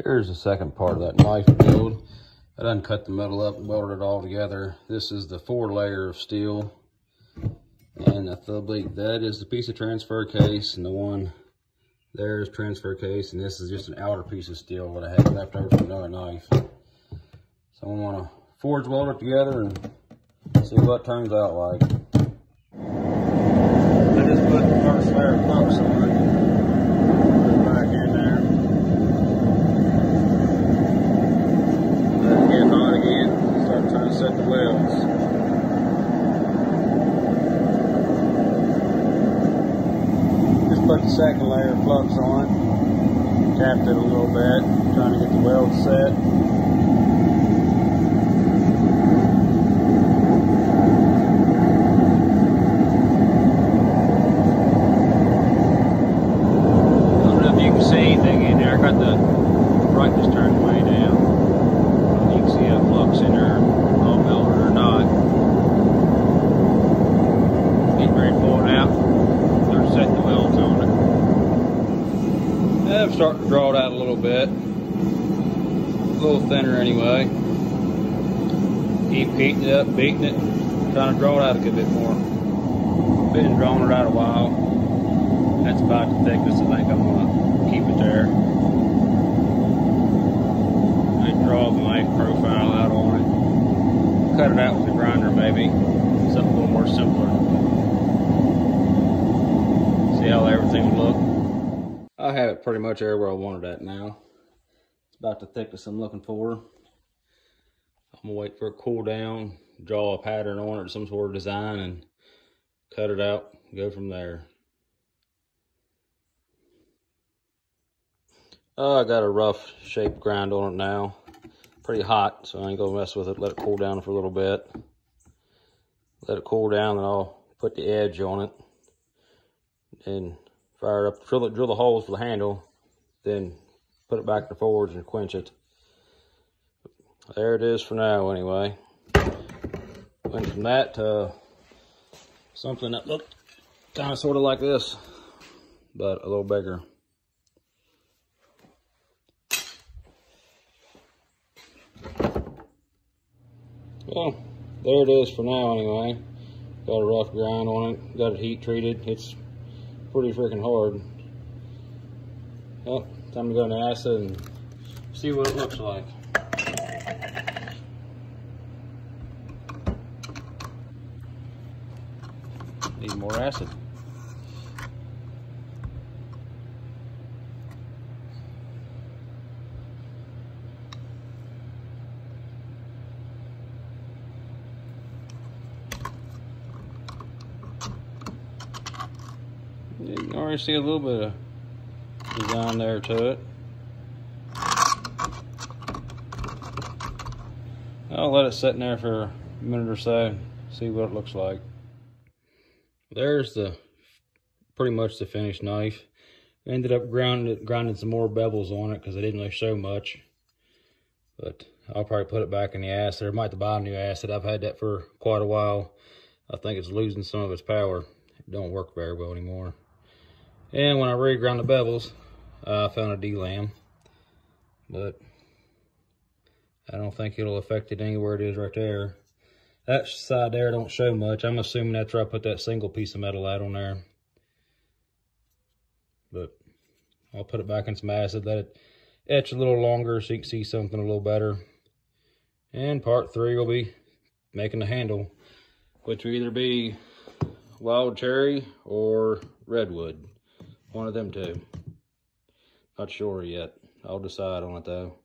Here's the second part of that knife build. I done cut the metal up and welded it all together. This is the four layer of steel. And I believe that is the piece of transfer case and the one there is transfer case and this is just an outer piece of steel that I had left over from another knife. So I'm going to forge weld it together and see what turns out like. I just put the first layer of flux on it. set the welds. Just put the second layer of flux on, tapped it a little bit, trying to get the weld set. I'm starting to draw it out a little bit. A little thinner anyway. Keep heating it up, beating it, trying to draw it out a good bit more. Been drawing it out a while. That's about the thickness I think I'm gonna keep it there. I draw the knife profile out on it. Cut it out with a grinder maybe. Something a little more simpler. See how everything will look. I have it pretty much everywhere I wanted at now. It's about the thickness I'm looking for. I'm gonna wait for it to cool down, draw a pattern on it, some sort of design, and cut it out, go from there. Oh, I got a rough shape grind on it now. Pretty hot, so I ain't gonna mess with it. Let it cool down for a little bit. Let it cool down, and I'll put the edge on it. And fire up, drill, it, drill the holes for the handle, then put it back in the forge and quench it. There it is for now anyway. Went from that to something that looked kind of sort of like this, but a little bigger. Well, there it is for now anyway. Got a rough grind on it, got it heat treated. It's pretty freaking hard. Well, time to go to NASA and see what it looks like. Need more acid. You can already see a little bit of design there to it. I'll let it sit in there for a minute or so, see what it looks like. There's the pretty much the finished knife. ended up grinding, grinding some more bevels on it because I didn't really show much. But I'll probably put it back in the acid. I might have to buy a new acid. I've had that for quite a while. I think it's losing some of its power. It don't work very well anymore. And when I re-ground the bevels, I found a D-lam. But I don't think it'll affect it anywhere it is right there. That side there don't show much. I'm assuming that's where I put that single piece of metal out on there. But I'll put it back in some acid, let it etch a little longer so you can see something a little better. And part three will be making the handle, which will either be wild cherry or redwood. One of them two. Not sure yet. I'll decide on it though.